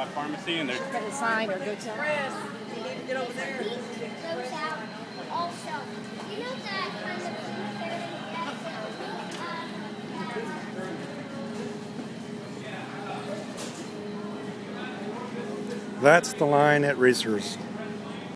by pharmacy and they're. A sign or go to. Chris, you need to get over there. That's the line at Reasor's.